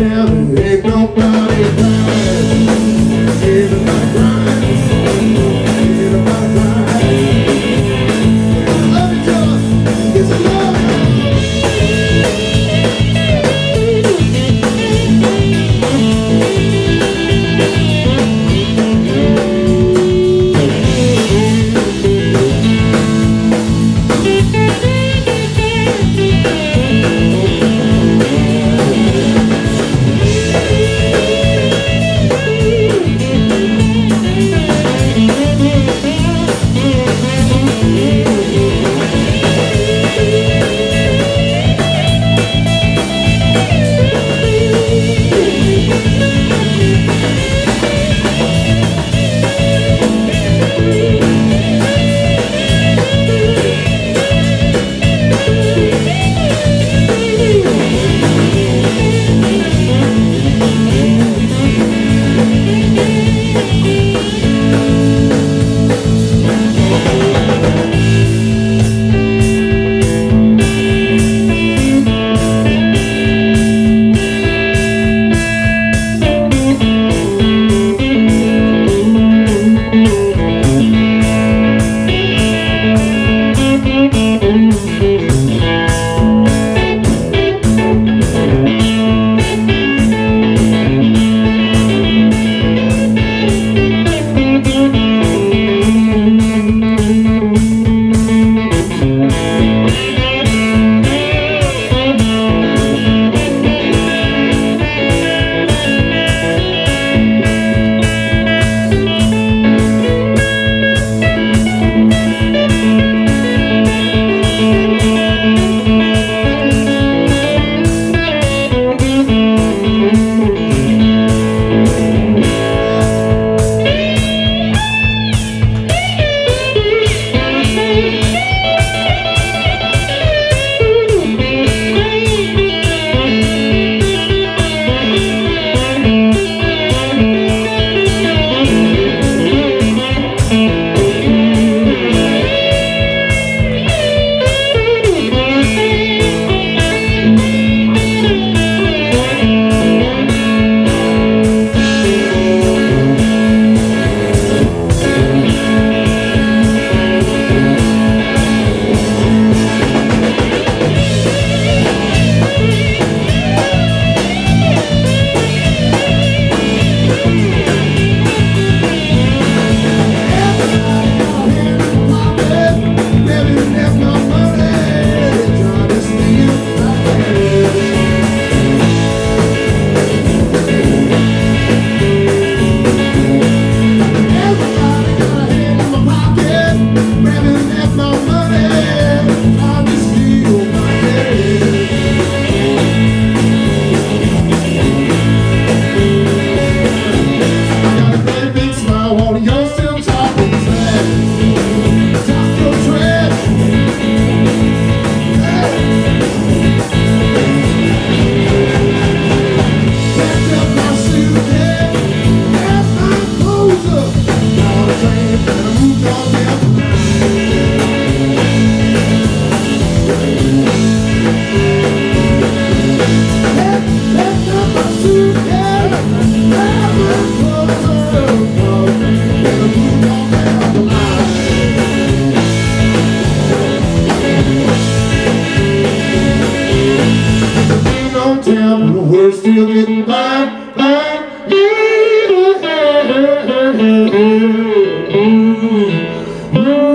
tell me. Mm-hmm.